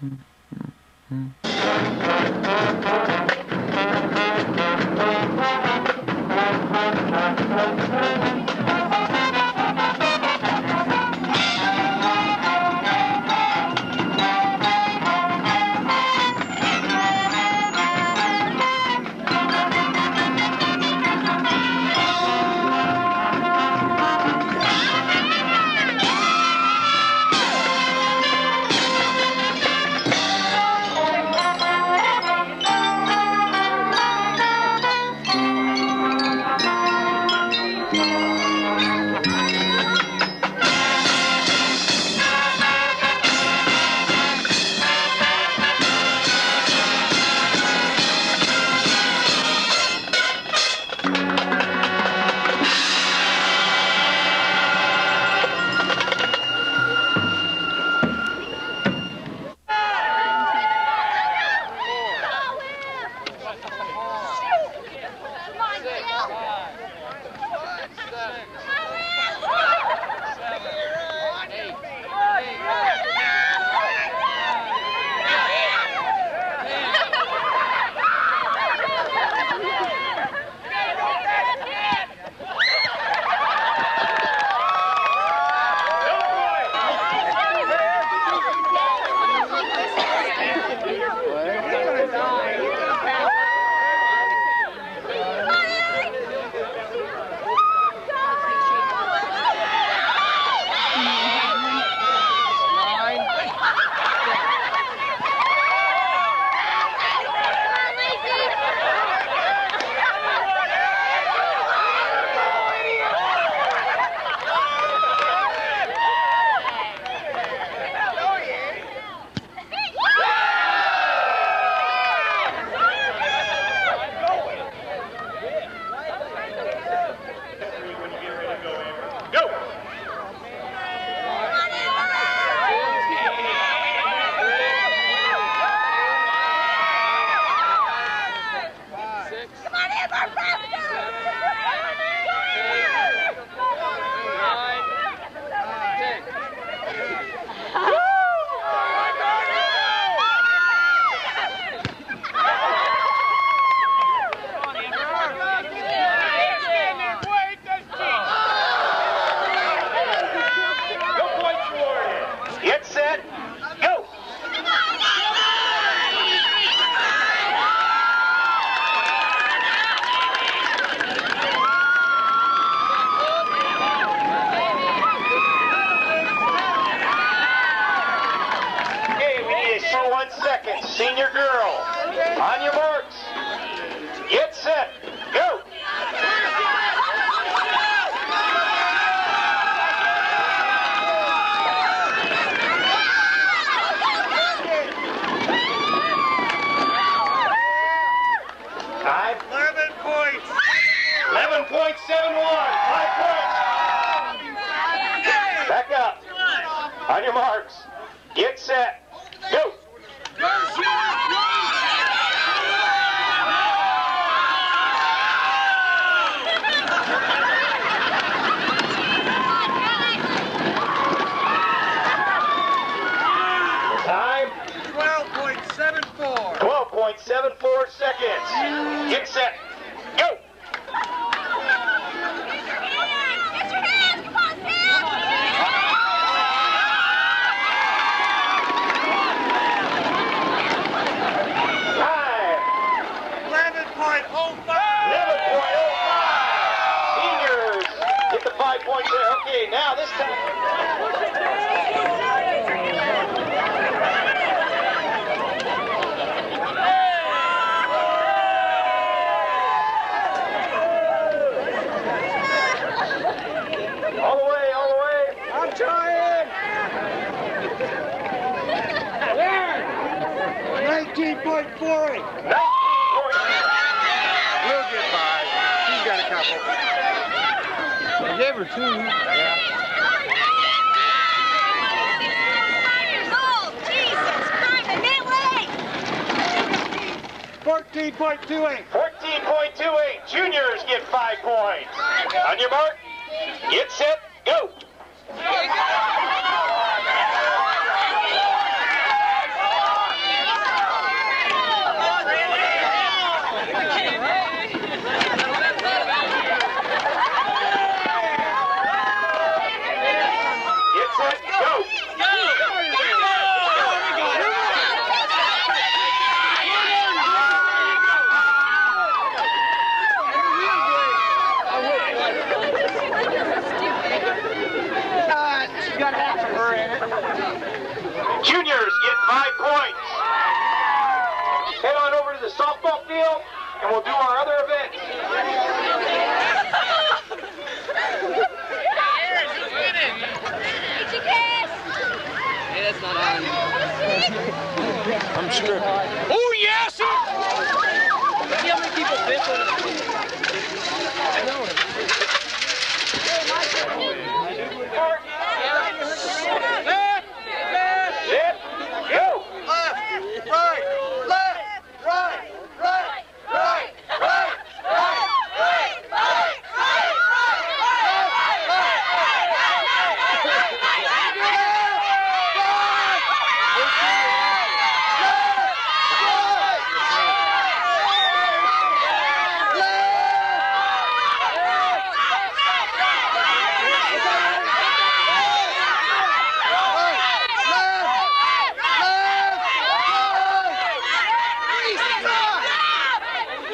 Get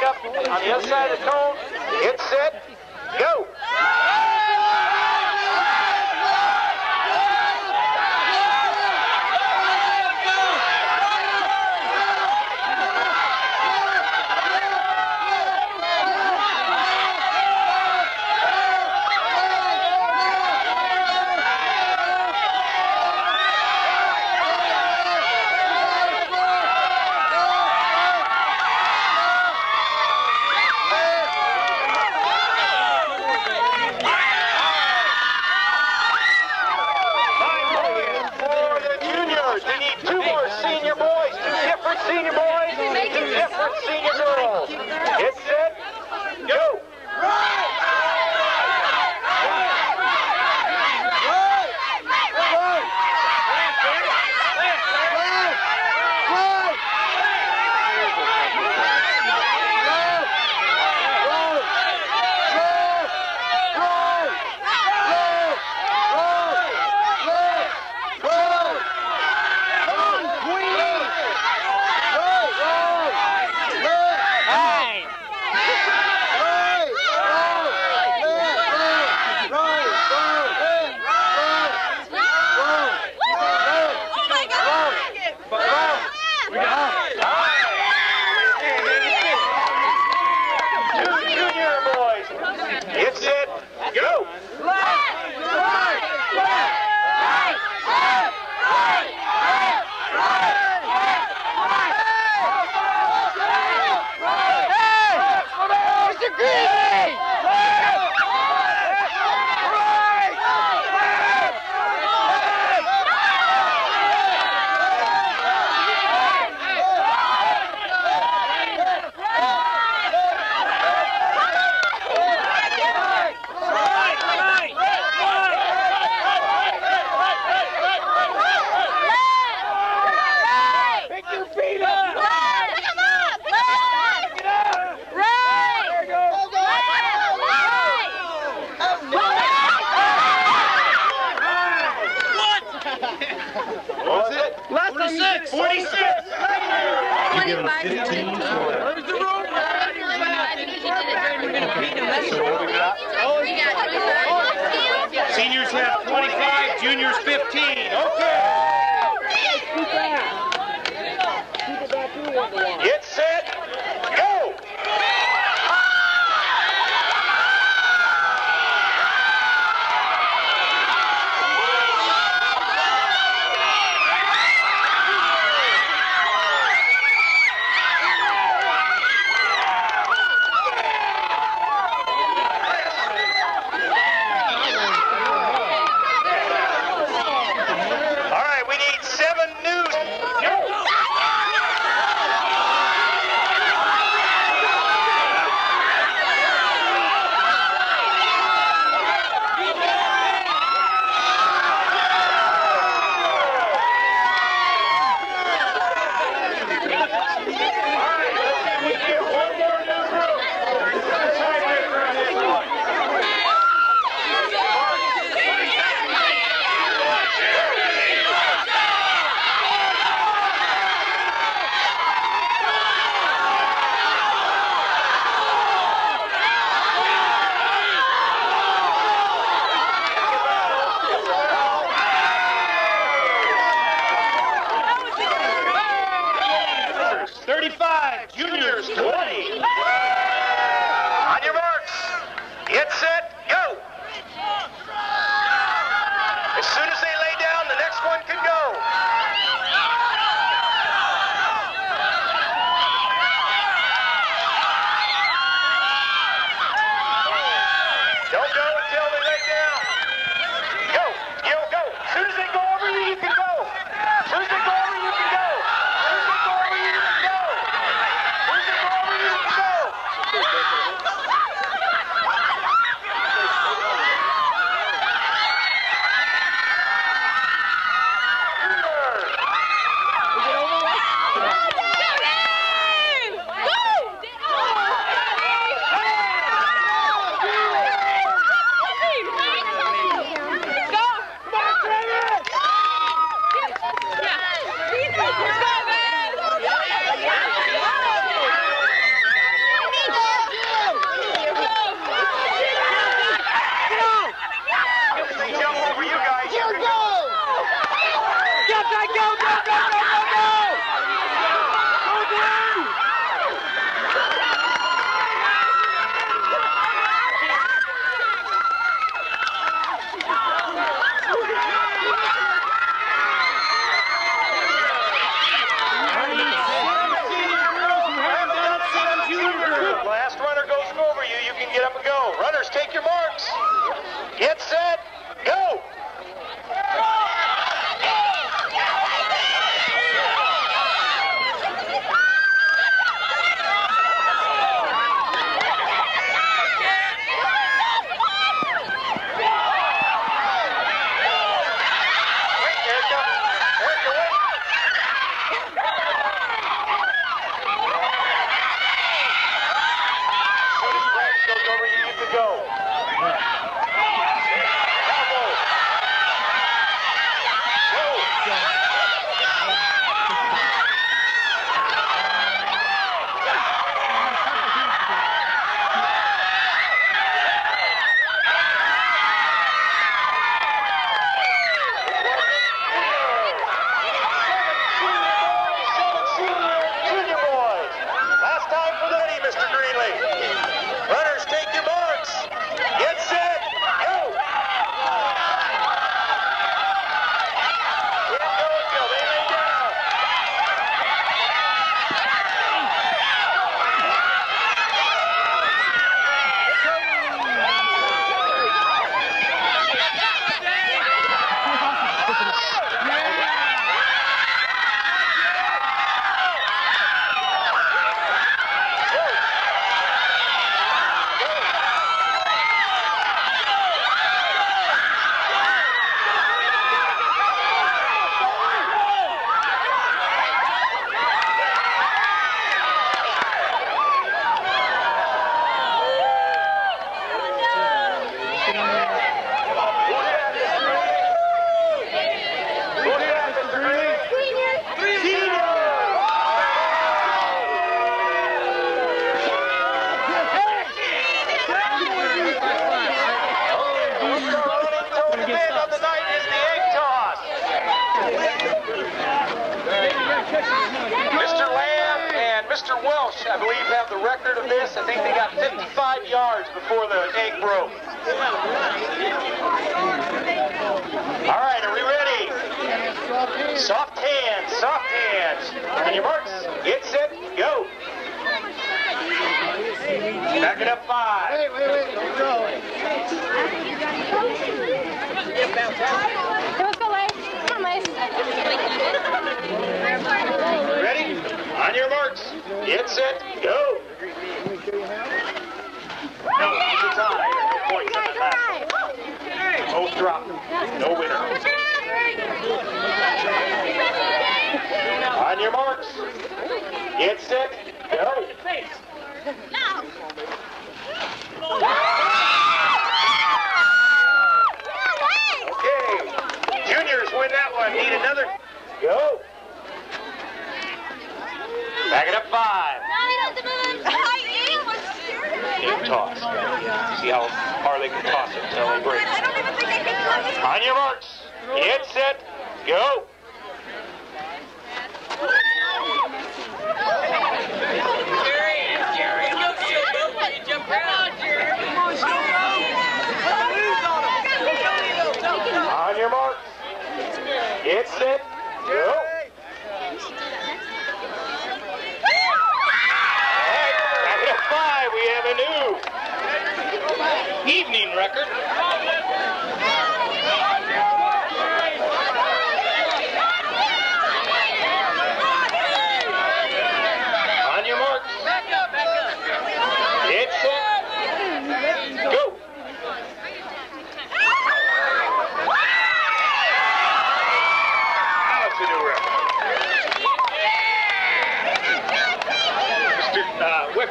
back up on the other side of the cone. It's set. Yeah.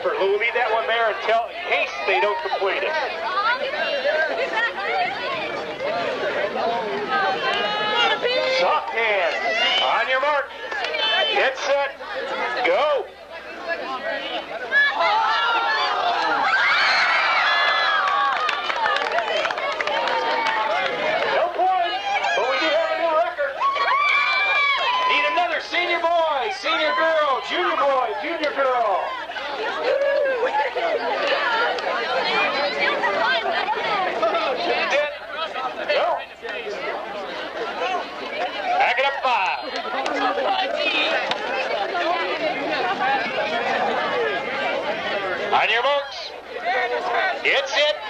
Cooper, who leave that one there until in case they don't complete it. Soft hands. On your mark. Get set. On your marks. It's it.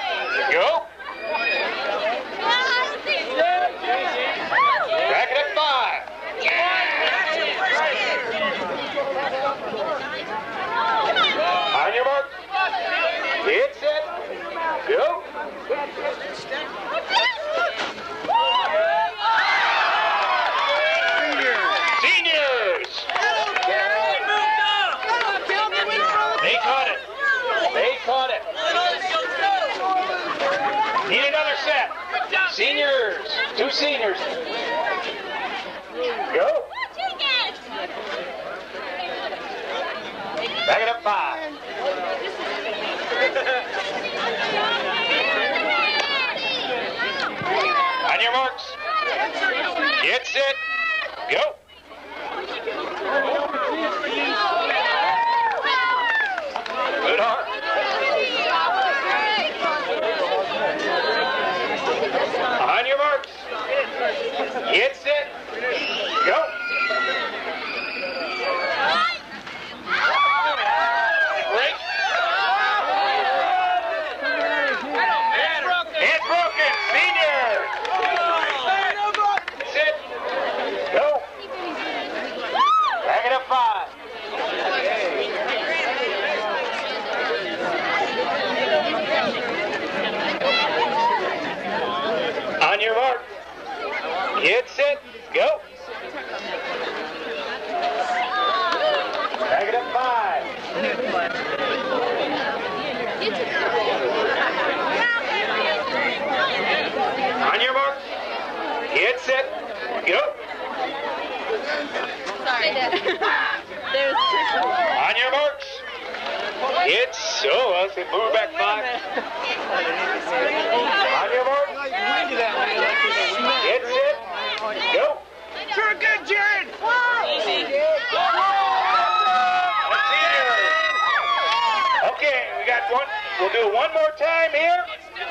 Time here.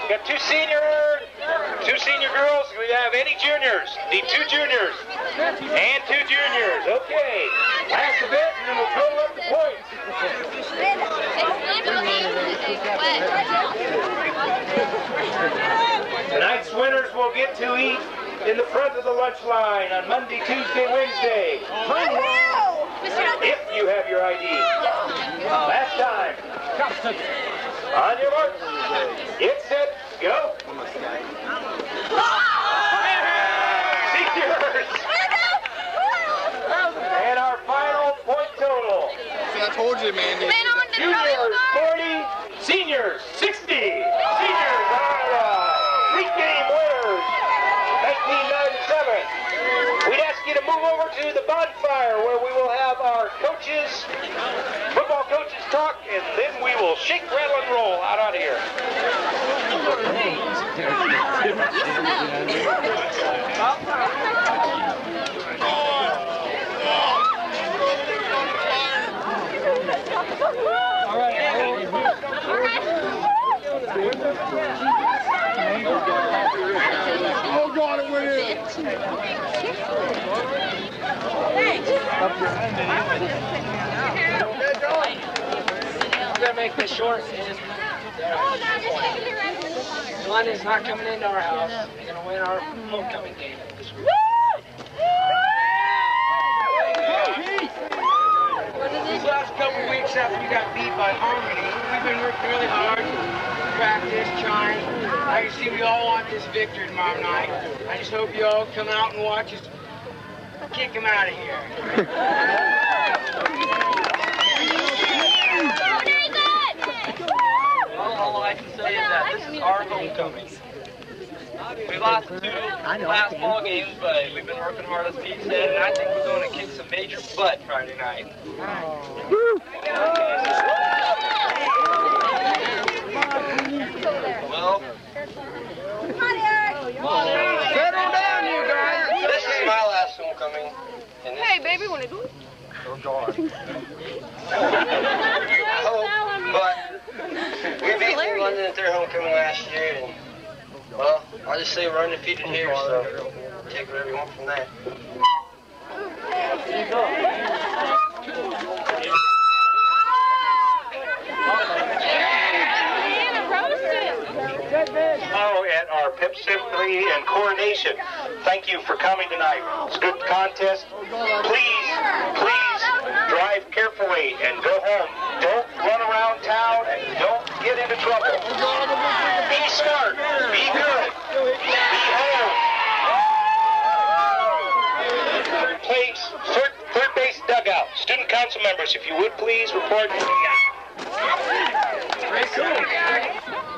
We got two senior, two senior girls. We have any juniors? Need two juniors and two juniors. Okay. Last event, and then we'll total up the points. Tonight's winners will get to eat in the front of the lunch line on Monday, Tuesday, Wednesday. If you have your ID. Last time. On your mark. Get set. Go. Seniors. And our final point total. See, I told you, Mandy. Juniors 40, seniors 60. Seniors are uh, three game winners. 1997. We'd ask you to move over to the bonfire where we will have our coaches, football coaches talk, and then we will shake, rattle, and roll. Out out of here. Oh, God, it went in. I'm gonna make this short. It's just, London's not coming into our house. They're gonna win our homecoming game. These last couple weeks after we got beat by Harmony, we've been working really hard. Practice, trying. I can see we all want this victory tomorrow night. I just hope you all come out and watch us kick him out of here. Well, all I can say that this is our homecoming. We lost two last ball games, but we've been working hard, as Pete said, and I think we're going to kick some major butt Friday night. Well, Settle down, you guys. this is my last homecoming. And this Hey, baby, wanna do it? Oh, hope, but we beat New London at their homecoming last year, and well, I'll just say we're undefeated here, so take whatever you want from that. Oh, at our Pep Symphony and Coronation. Thank you for coming tonight. It's a good contest. Please, please drive carefully and go home. Don't run around town and don't get into trouble. Be smart. Be good. Be home. Place, third, third base dugout. Student council members, if you would please report. Welcome.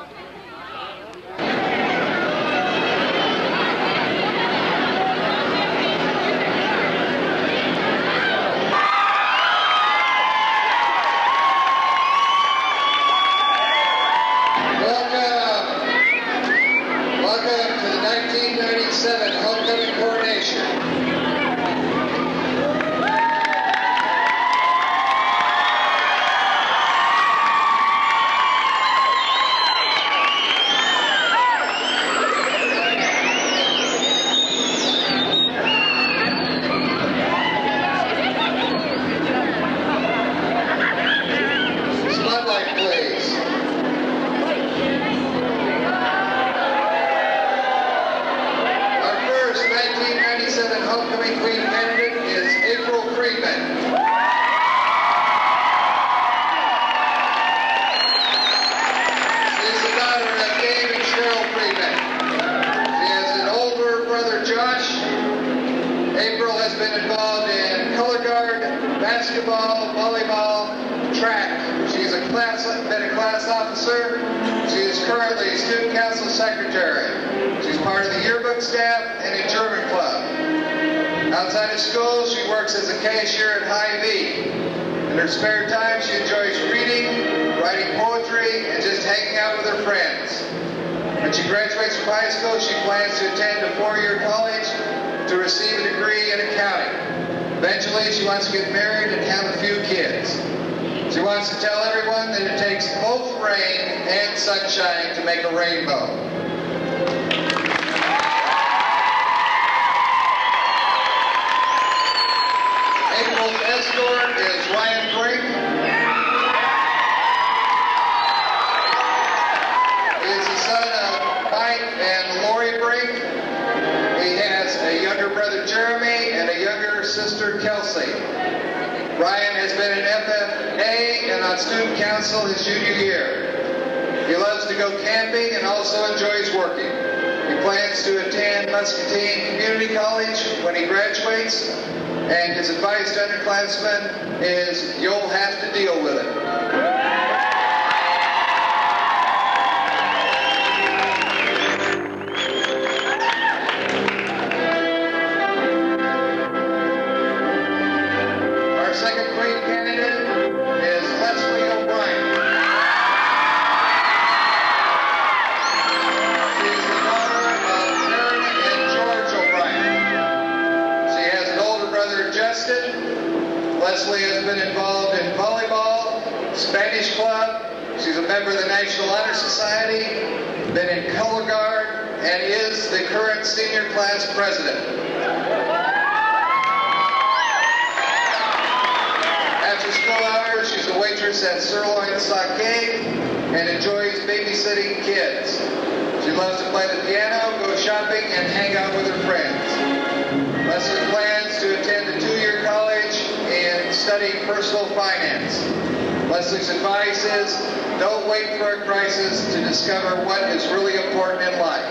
Don't wait for a crisis to discover what is really important in life.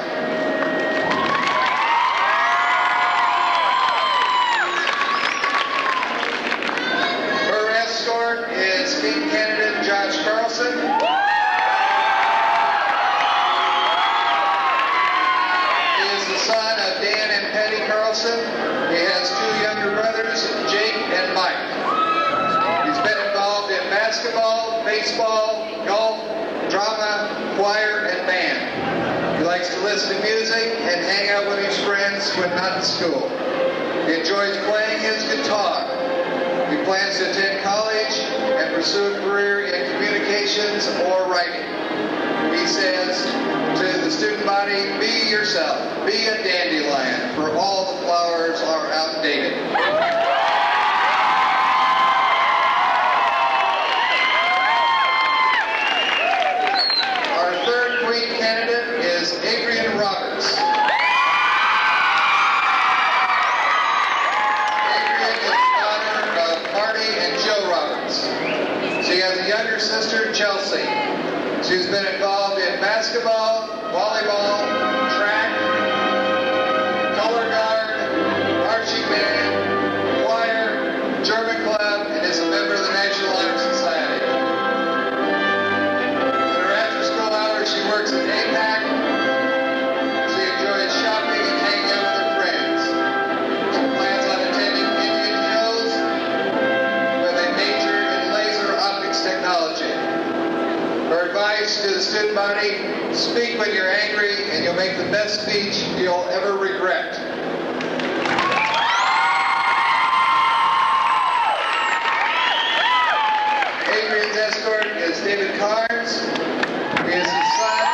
Her escort Is Team Canada. Mountain School. He enjoys playing his guitar. He plans to attend college and pursue a career in communications or writing. He says to the student body, be yourself, be a dandelion, for all the flowers are outdated. best speech you'll ever regret. Adrian's escort is David Carnes. He is his son.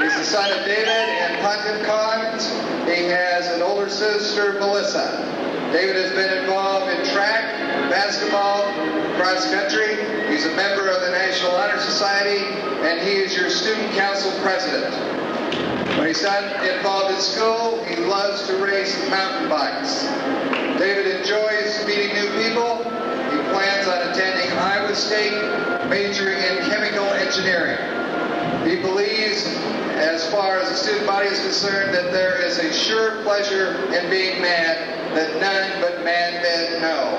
He's the son of David and Pontiff Carnes. He has an older sister, Melissa. David has been involved in track, basketball, cross country. He's a member of the National Honor Society and he is your student council president. When he's not involved in school, he loves to race mountain bikes. David enjoys meeting new people. He plans on attending Iowa State, majoring in chemical engineering. He believes, as far as the student body is concerned, that there is a sure pleasure in being mad that none but madmen know.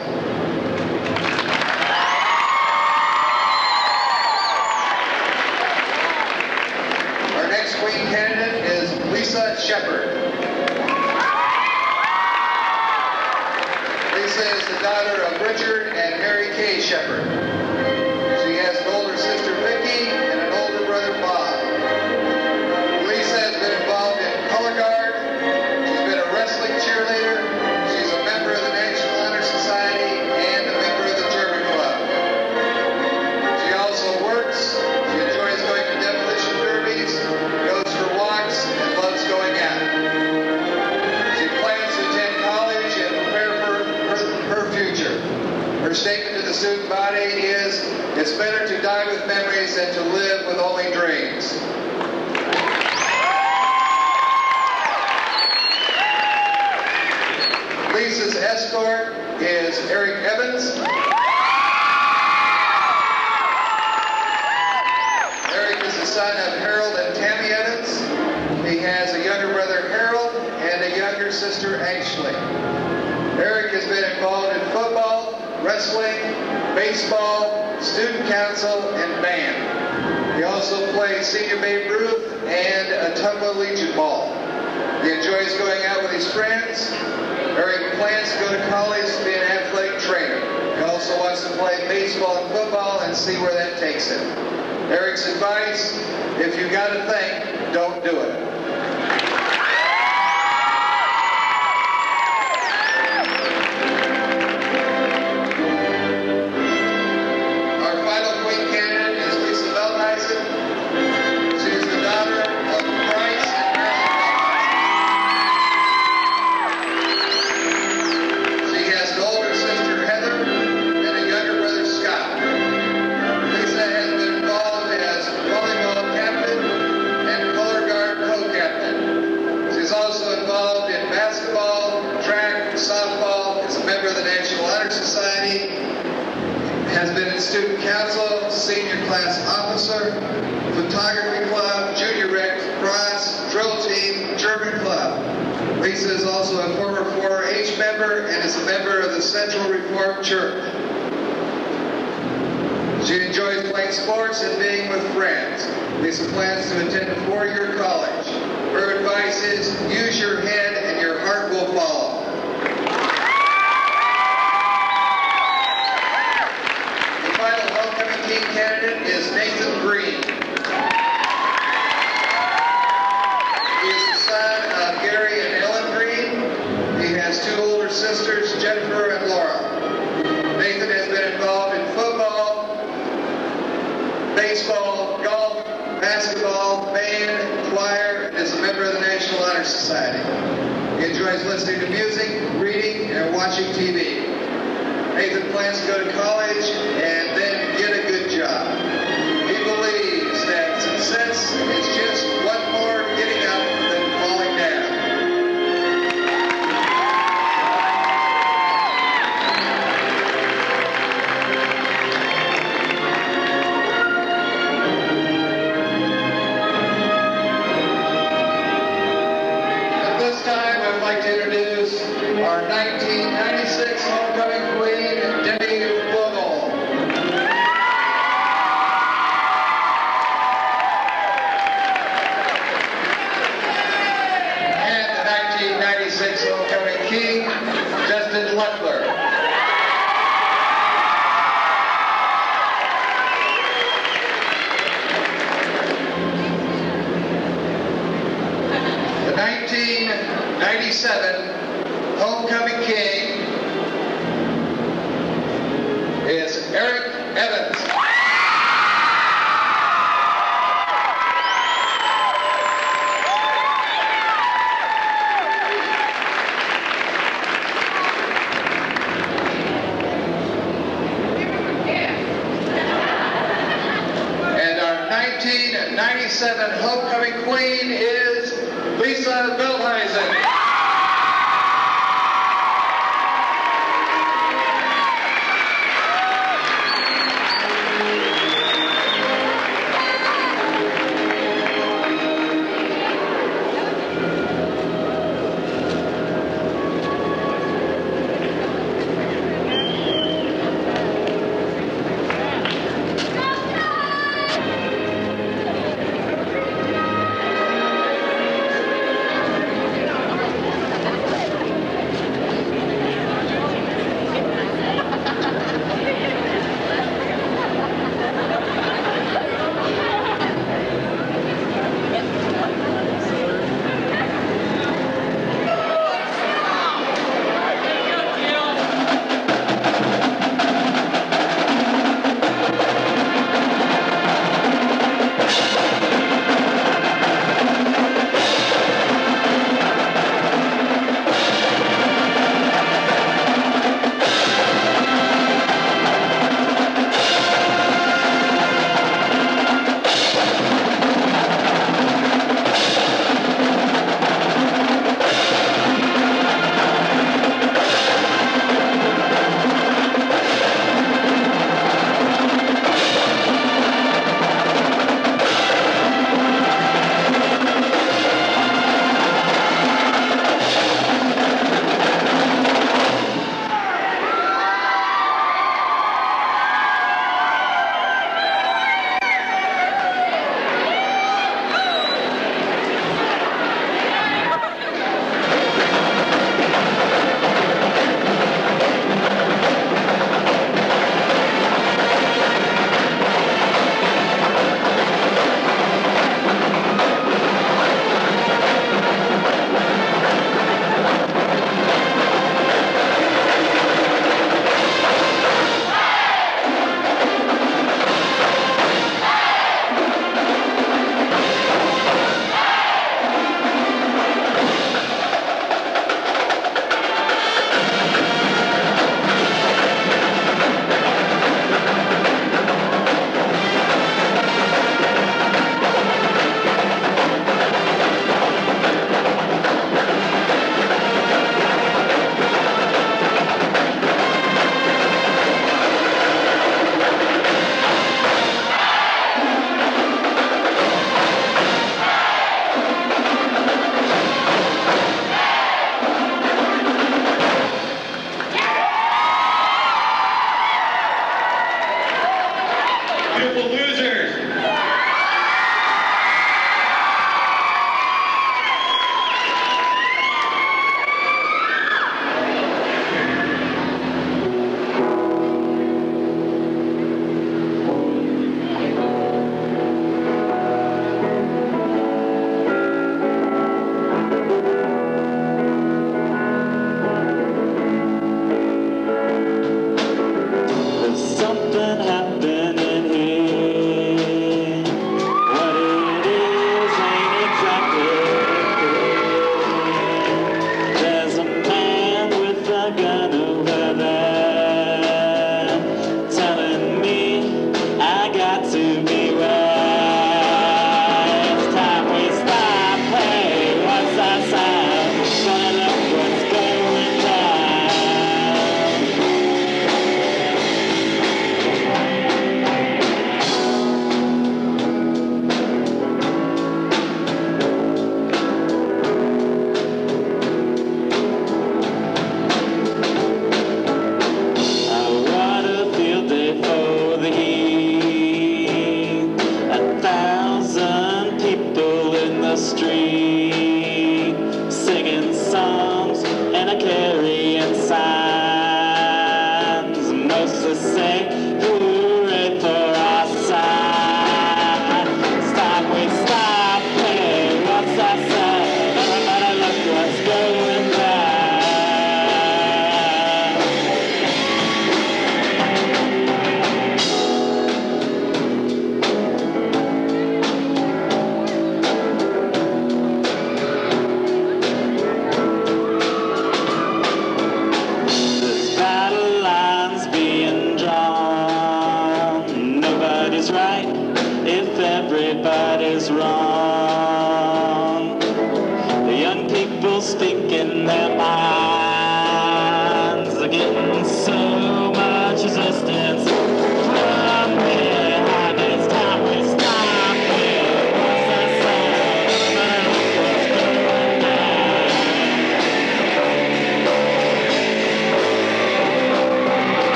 see where that takes him. Eric's advice, if you've got to think, don't do it.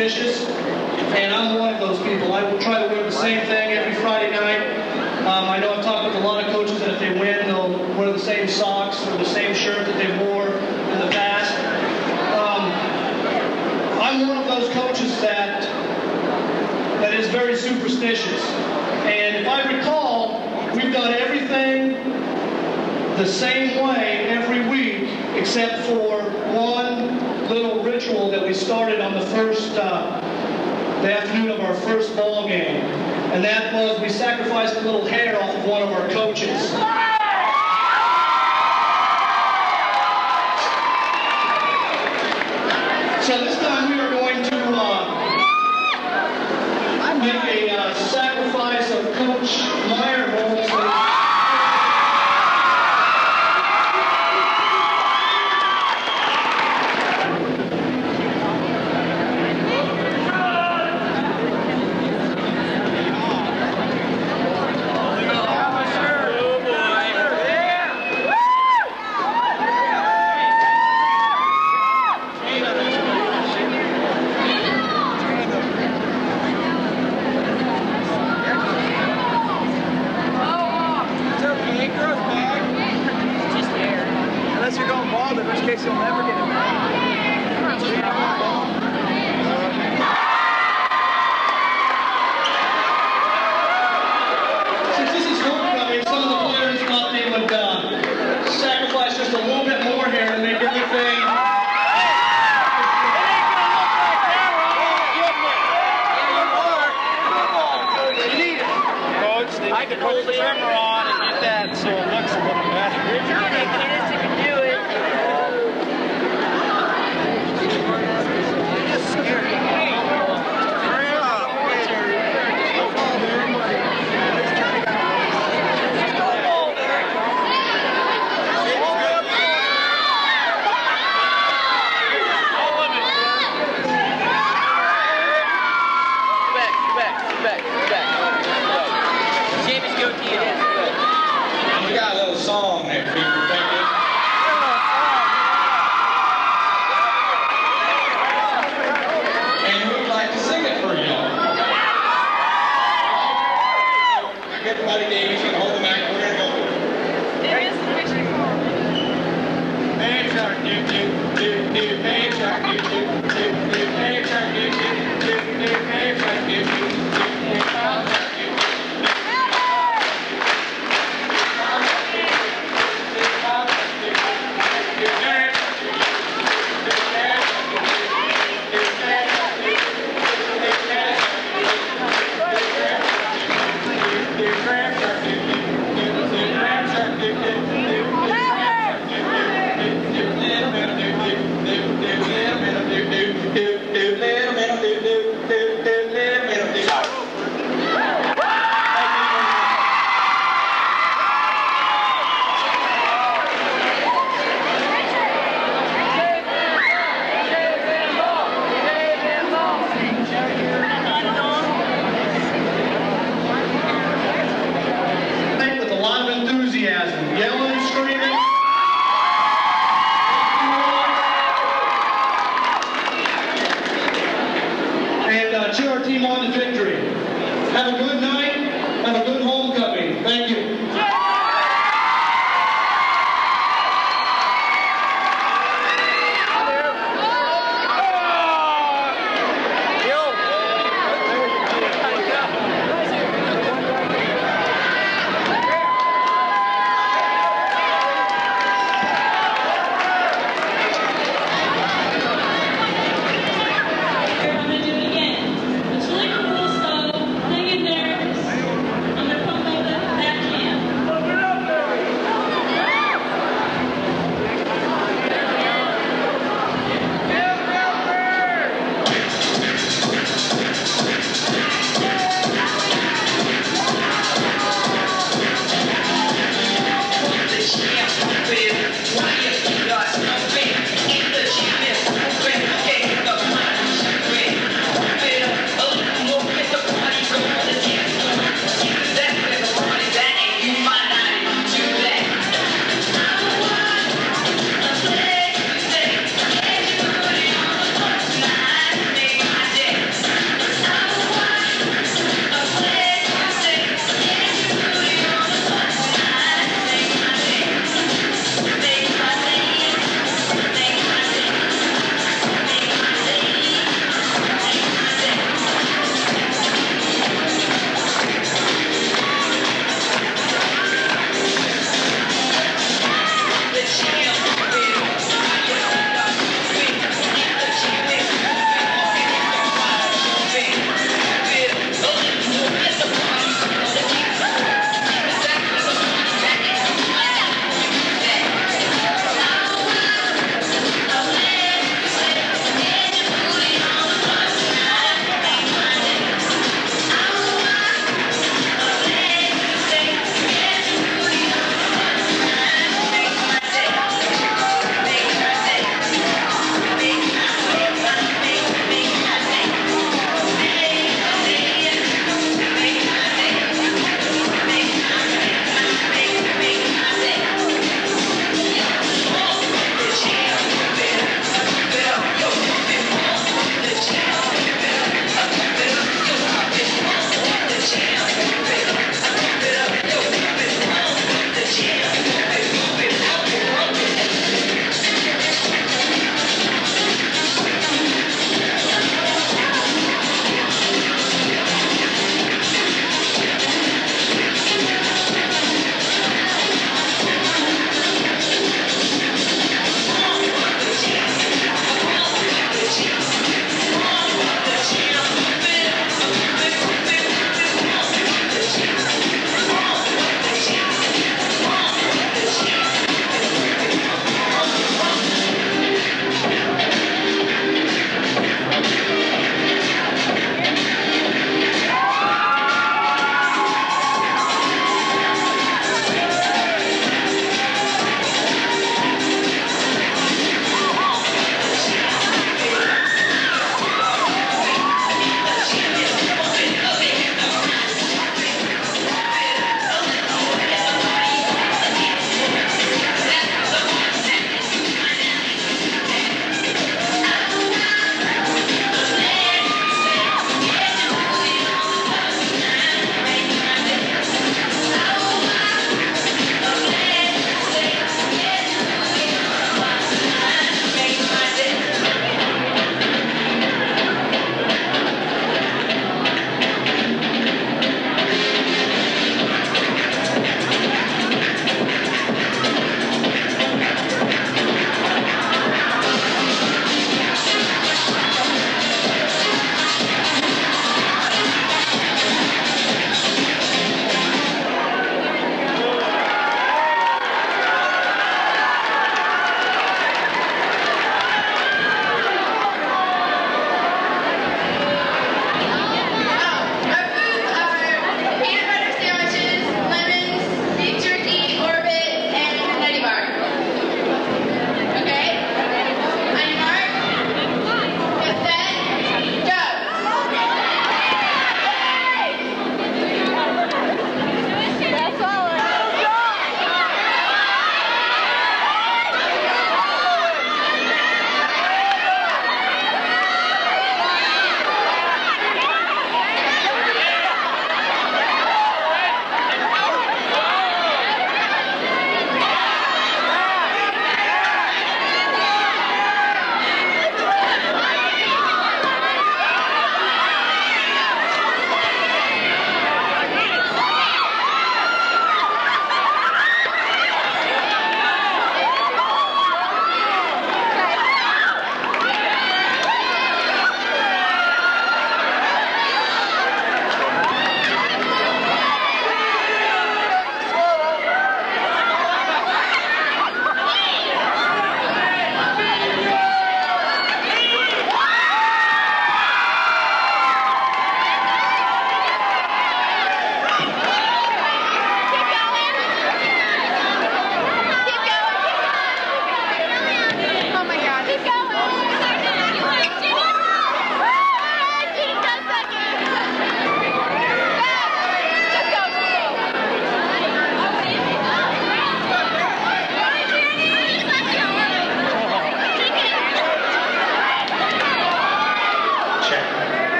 superstitious, and I'm one of those people. I will try to wear the same thing every Friday night. Um, I know I've talked with a lot of coaches that if they win, they'll wear the same socks or the same shirt that they wore in the past. Um, I'm one of those coaches that that is very superstitious. And if I recall, we've done everything the same way every week except for ritual that we started on the first, uh, the afternoon of our first ball game. And that was we sacrificed a little hair off of one of our coaches.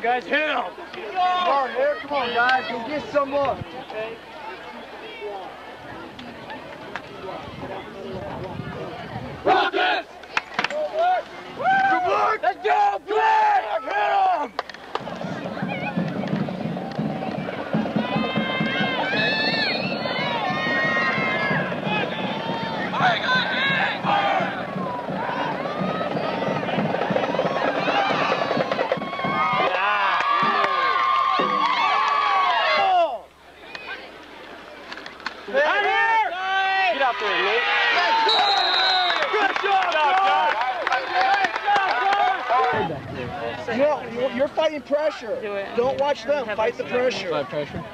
on, guys. Hit him. Come on, Eric. Come on, guys. Go get some more. pressure. Do it. Don't watch them. Fight the pressure. Pressure.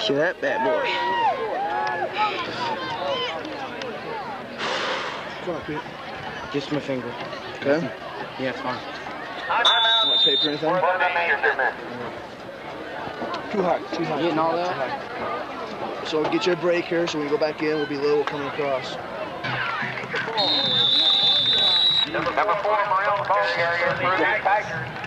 Picture that bad boy. Drop it. Just my finger. Okay? Yeah, it's fine. Want tape or anything? Too hot, too hot. Getting all that? So get your break here so when you go back in, we'll be low We'll come across. Number four, Marino, the ball carrier, through the Tigers.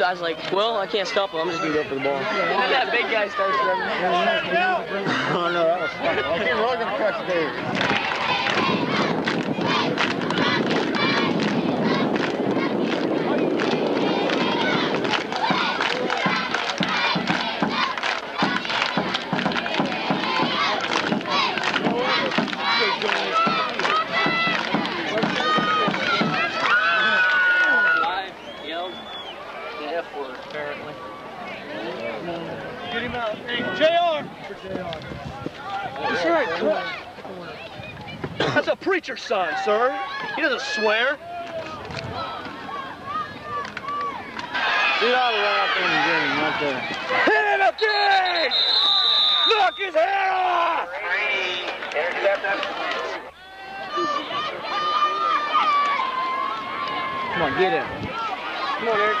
I was like, well, I can't stop him. I'm just going to go for the ball. sir. He doesn't swear. Dude, I'll run up and get him right there. Hit him again! Knock his head off! Brady, Come on, get him. Come on, Eric.